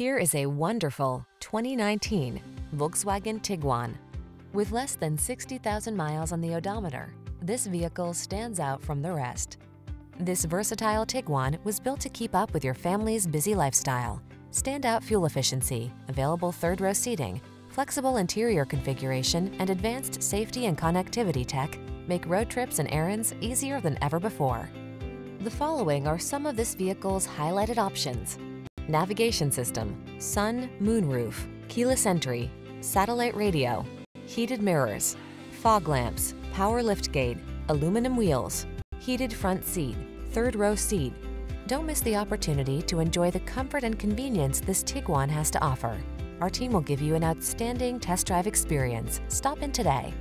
Here is a wonderful 2019 Volkswagen Tiguan. With less than 60,000 miles on the odometer, this vehicle stands out from the rest. This versatile Tiguan was built to keep up with your family's busy lifestyle. Standout fuel efficiency, available third-row seating, flexible interior configuration, and advanced safety and connectivity tech make road trips and errands easier than ever before. The following are some of this vehicle's highlighted options. Navigation system, sun, moonroof, keyless entry, satellite radio, heated mirrors, fog lamps, power liftgate, aluminum wheels, heated front seat, third row seat. Don't miss the opportunity to enjoy the comfort and convenience this Tiguan has to offer. Our team will give you an outstanding test drive experience. Stop in today.